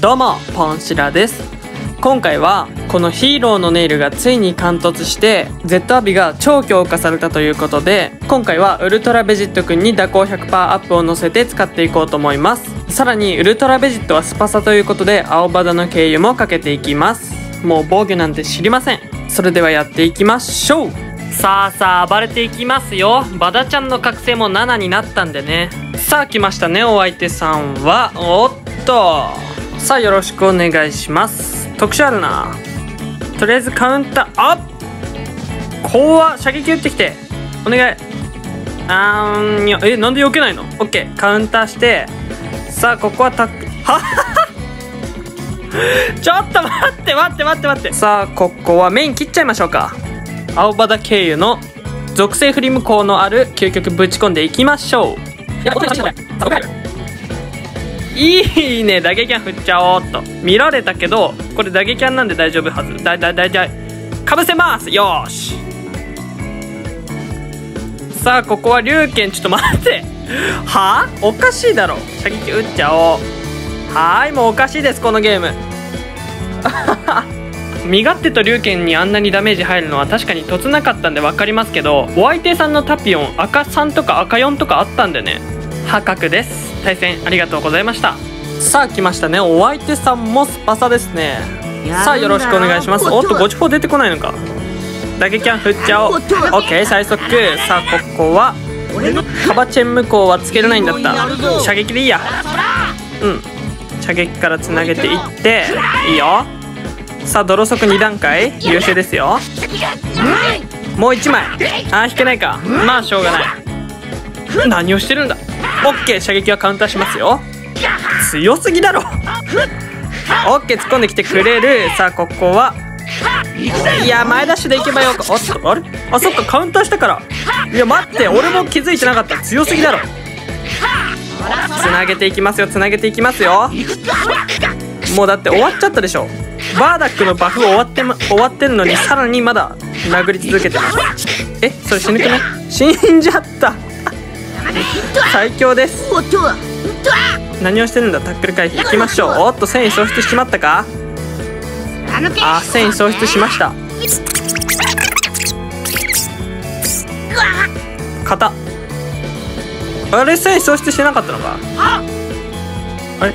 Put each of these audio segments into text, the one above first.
どうもポンシラです。今回はこのヒーローのネイルがついに貫突して Z アビが超強化されたということで今回はウルトラベジットくんに蛇行100%アップを乗せて使っていこうと思います。さらにウルトラベジットはスパサということで青バダの経由もかけていきます。もう防御なんて知りません。それではやっていきましょう。さあさあ暴れていきますよ。バダちゃんの覚醒も7になったんでね。さあ来ましたねお相手さんは。おっと。さあよろしくお願いします。特殊あるな。とりあえずカウンターあっ！怖射撃打ってきて。お願い。あーんいやえなんで避けないの？オッケー。カウンターして。さあここはタック。は ちょっと待って待って待って待って。さあここはメイン切っちゃいましょうか。青バダ経由の属性振り向こうのある究極ぶち込んでいきましょう。いいね打撃キャン振っちゃおうっと。見られたけどこれ打撃キャンなんで大丈夫はず？だいだいだだかぶせます！よし。さあここは龍拳ちょっと待って。は？あおかしいだろ。射撃打っちゃおう。はーいもうおかしいですこのゲーム。身勝手と龍拳にあんなにダメージ入るのは確かに凸なかったんで分かりますけどお相手さんのタピオン赤3とか赤4とかあったんでね。破格です。対戦ありがとうございました。さあ来ましたね。お相手さんもスパサですね。さあよろしくお願いします。おっとゴチフォー出てこないのか。打撃キャン振っちゃおう。オッケー最速。さあここはカバチェン向こうはつけれないんだった。射撃でいいや。うん。射撃からつなげていっていいよ。さあ泥速2段階。優秀ですよ。もう1枚。あー引けないか。まあしょうがない。何をしてるんだオッケー射撃はカウンターしますよ。強すぎだろ。オッケー突っ込んできてくれる。さあここは。いや前ダッシュでいけばよかおっとあれ？あそっかカウンターしたから。いや待って俺も気づいてなかった。強すぎだろ。つなげていきますよつなげていきますよ。もうだって終わっちゃったでしょ。バーダックのバフ終わって、ま、終わってるのにさらにまだ殴り続けてます。えそれ死ぬくね？死んじゃった。最強です。何をしてるんだタックル回。避いきましょう。おっと繊維喪失しまったか？あ繊維喪失しました。型あれ繊維喪失してなかったのか？あれ？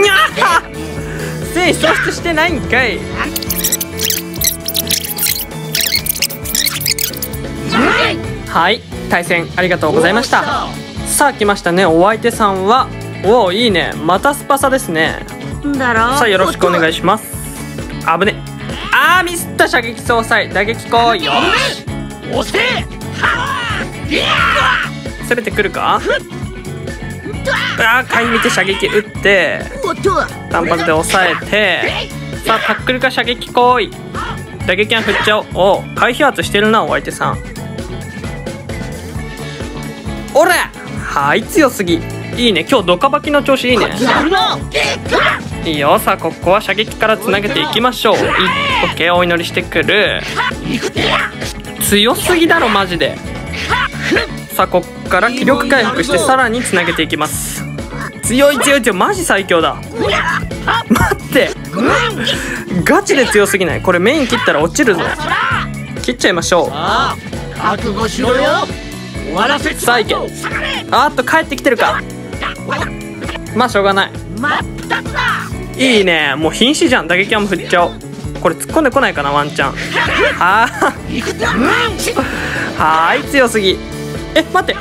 にゃー繊維喪失してないんかい。はい対戦ありがとうございました。さあ来ましたね。お相手さんはおおいいね。またスパサですね。さあよろしくお願いします。危ね。あーミスった射撃総裁。打撃行為よ。攻めてくるか？あー買い見て射撃打って単発で抑えてさあタックルか射撃行為。打撃は振っちゃおうおう回避圧してるなお相手さんおらはい強すぎ。いいね。今日ドカバキの調子いいね。いいよ。さあここは射撃からつなげていきましょう。いオッケーお祈りしてくる。強すぎだろマジで。さあこっから気力回復してさらにつなげていきます。強い強い強いマジ最強だ。待って。ガチで強すぎない。これメイン切ったら落ちるぞ。切っちゃいましょう。覚悟しろよ終わらせさあいけあーっと帰ってきてるか。まあしょうがない。いいね。もう瀕死じゃん。打撃はもう振っちゃおう。これ突っ込んでこないかなワンチャン。はー。はーい強すぎ。え待って。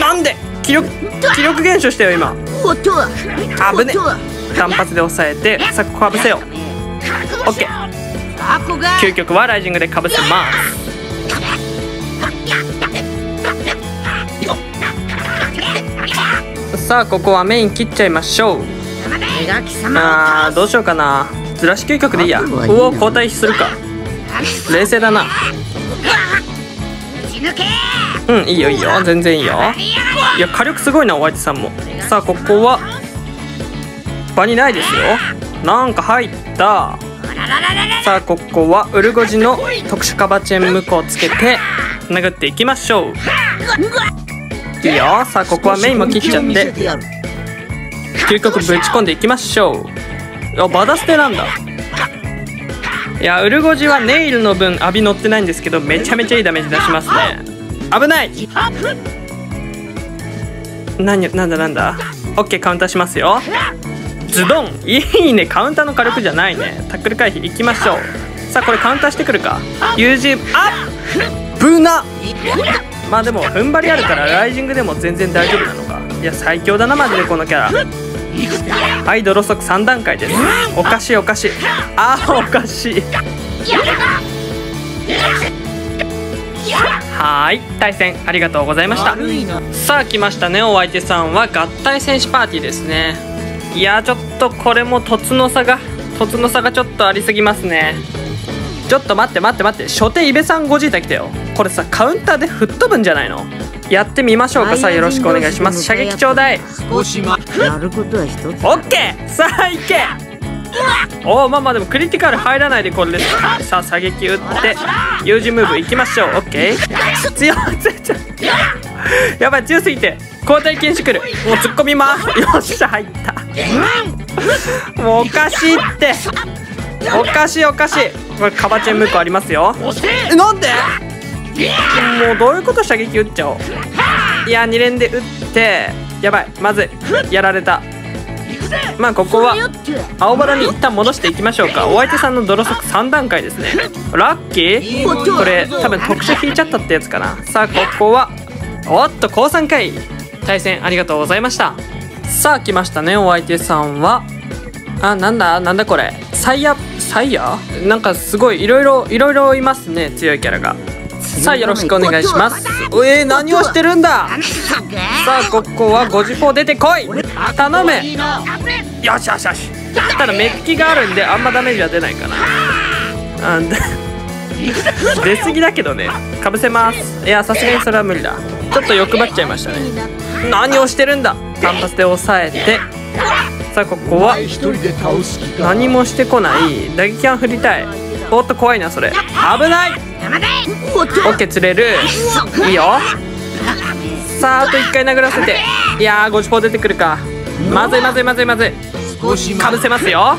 なんで？気力気力減少したよ今。危ね単発で抑えてさあここかぶせよう。オッケー。究極はライジングでかぶせますさあここはメイン切っちゃいましょう。あーどうしようかな。ずらし究極でいいや。うお交代するか。冷静だな。うんいいよいいよ。全然いいよ。いや火力すごいなお相手さんも。さあここは場にないですよ。なんか入った。さあここはウルゴジの特殊カバチェン向こうつけて殴っていきましょういいよ。さあここはメインも切っちゃって。究極ぶち込んでいきましょう。あバダ捨てなんだ。いやウルゴジはネイルの分浴び乗ってないんですけどめちゃめちゃいいダメージ出しますね。危ない。何なんだなんだ。オッケーカウンターしますよ。ズドン。いいね。カウンターの火力じゃないね。タックル回避いきましょう。さあこれカウンターしてくるか。友人あっ！ブナ。まあでも踏ん張りあるからライジングでも全然大丈夫なのか。いや最強だなマジでこのキャラ。はい泥速3段階です。おかしいおかしい。あーおかしい。はーい対戦ありがとうございました。さあ来ましたねお相手さんは合体戦士パーティーですね。いやーちょっとこれも凸の差が凸の差がちょっとありすぎますね。ちょっと待って待って待って。初手イベさんゴジータ来たよこれさカウンターで吹っ飛ぶんじゃないの？やってみましょうかさあよろしくお願いします。射撃ちょうだい少し待っやることは一つ。オッケー！さあ行け！おおまあまあでもクリティカル入らないでこれでさあ射撃打って友人ムーブ行きましょう。オッケー。強い強い強い。やばい強すぎて交代禁止来る。もう突っ込みます。よっしゃ入った。もうおかしいって。おかしいおかしい。これカバチェンムークありますよ。えなんで？もうどういうこと射撃打っちゃおう。いや2連で打ってやばい。まずやられた。まあここは青バラに一旦戻していきましょうか。お相手さんの泥速3段階ですね。ラッキー。これ多分特殊引いちゃったってやつかな。さあここはおっと降参回対戦ありがとうございました。さあ来ましたねお相手さんは。あなんだなんだこれ。サイヤサイヤ？なんかすごいいろいろいろいろいますね強いキャラが。さあよろしくお願いします。えー、何をしてるんだ？さあここは5時4出てこい。頼むよしよしよし。ただメッキがあるんであんまダメージは出ないかな。あん 出過ぎだけどね。かぶせます。いやさすがにそれは無理だ。ちょっと欲張っちゃいましたね。何をしてるんだ？単発で抑えて。さあここは。何もしてこない。打撃案振りたい。おっと怖いなそれ危ないオッケー釣れるいいよさああと1回殴らせていやー5 4出てくるかまずいまずいまずいまずいかぶせますよ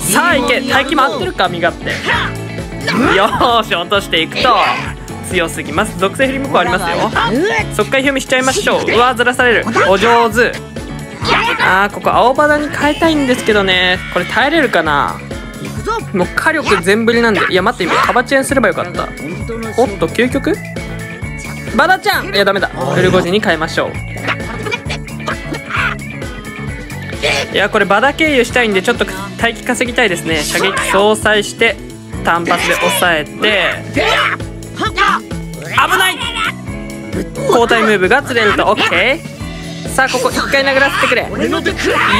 さあいけ待機回ってるか身勝手よーし落としていくと強すぎます属性振り向こうありますよ速回読みしちゃいましょううわずらされるお上手あーここ青バナに変えたいんですけどねこれ耐えれるかなもう火力全振りなんで。いや待って今カバチェンすればよかった。おっと究極？バダちゃん！いやダメだ。フルゴジに変えましょう。いやこれバダ経由したいんでちょっと待機稼ぎたいですね。射撃相殺して単発で抑えて。危ない！交代ムーブが釣れると OK さあここ1回殴らせてくれ。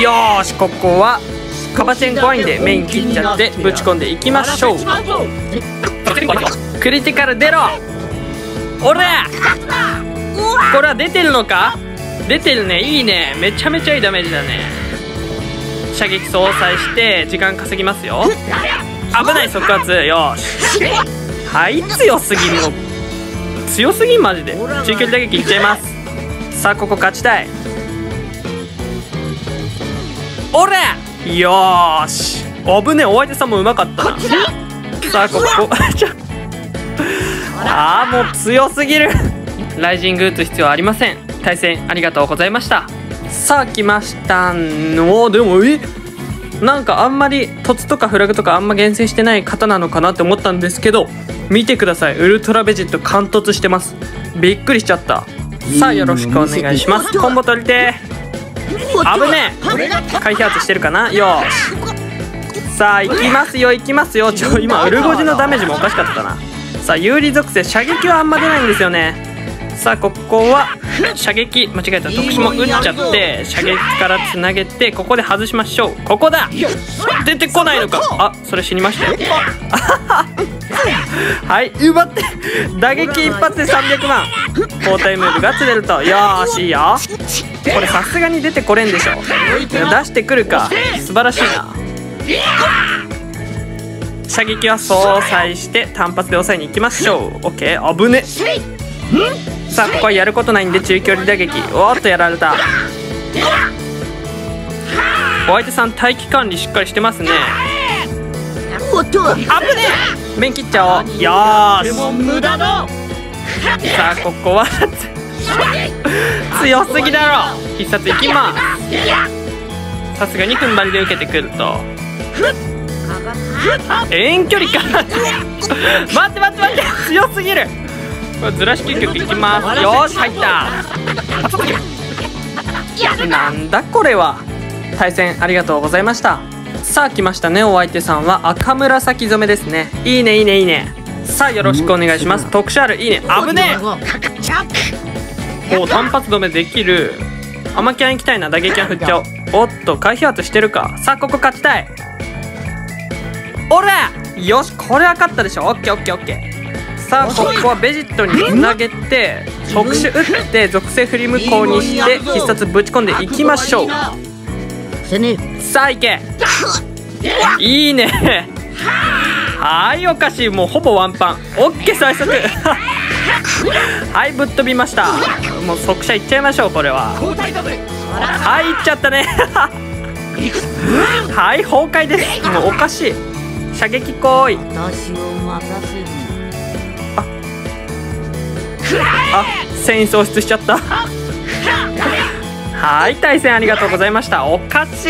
よしここはカバチェン怖いんでメイン切っちゃってぶち込んでいきましょう。クリティカル出ろおらこれは出てるのか？出てるね。いいね。めちゃめちゃいいダメージだね。射撃相殺して時間稼ぎますよ。危ない即発。よし。はい強すぎも強すぎマジで。中距離打撃いっちゃいます。さあここ勝ちたい。おらよーし。危ねえお相手さんもうまかったな。さあここ。あーもう強すぎる。ライジング打つ必要ありません。対戦ありがとうございました。さあ来ましたの。でもえ？なんかあんまり凸とかフラグとかあんま厳選してない方なのかなって思ったんですけど見てください。ウルトラベジット貫突してます。びっくりしちゃった。さあよろしくお願いします。コンボ取りてー危ねえ。回避圧してるかな？よし。さあ行きますよ行きますよ。ちょ今ウルゴジのダメージもおかしかったな。さあ有利属性射撃はあんま出ないんですよね。さあここは射撃。間違えた。特殊も打っちゃって射撃からつなげてここで外しましょう。ここだ。出てこないのか。あそれ死にましたよ。はい。奪って打撃一発で300万。交代ムーブが釣れると。よーしいいよ。これさすがに出てこれんでしょ。出してくるか。素晴らしいな。射撃は相殺して単発で抑えに行きましょう。OK 危ねさあここはやることないんで中距離打撃。おっとやられた。お相手さん待機管理しっかりしてますね。おっとあぶねえ。面切っちゃおう。よし。さあここは強すぎだろ。必殺いきます。さすがに踏ん張りで受けてくると。遠距離か待って待って待って。強すぎる。これずらし究極いきます。よーし入った。なんだこれは。対戦ありがとうございました。さあ来ましたねお相手さんは赤紫染めですね。いいねいいねいいね。さあよろしくお願いします。特殊あるいいね。危ねえ。お単発止めできる。アマキャン行きたいな打撃は振っちゃおうおっと回避圧してるか。さあここ勝ちたい。おらよしこれは勝ったでしょ。オッケーオッケーオッケーさあここはベジットにつなげて特殊打って属性振り無効にして必殺ぶち込んでいきましょう。さあ行け。いいね。はいおかしい。もうほぼワンパン。オッケー最速。はいぶっ飛びました。もう速射いっちゃいましょうこれは。はいいっちゃったね。はい崩壊です。もうおかしい。射撃行為。あ戦意喪失しちゃった。はい対戦ありがとうございました。おかしい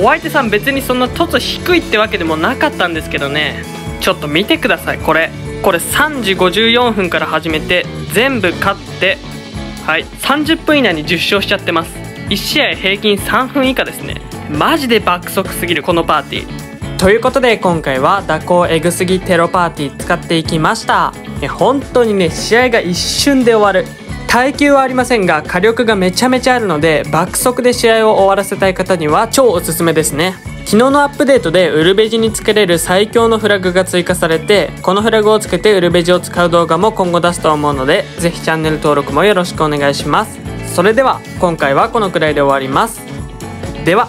お相手さん別にそんな凸低いってわけでもなかったんですけどね。ちょっと見てください。これこれ3時54分から始めて全部勝ってはい30分以内に10勝しちゃってます。1試合平均3分以下ですね。マジで爆速すぎるこのパーティー。ということで今回は蛇行エグすぎテロパーティー使っていきました。本当にね試合が一瞬で終わる。耐久はありませんが火力がめちゃめちゃあるので爆速で試合を終わらせたい方には超おすすめですね。昨日のアップデートでウルベジにつけれる最強のフラグが追加されてこのフラグをつけてウルベジを使う動画も今後出すと思うのでぜひチャンネル登録もよろしくお願いします。それでは今回はこのくらいで終わります。では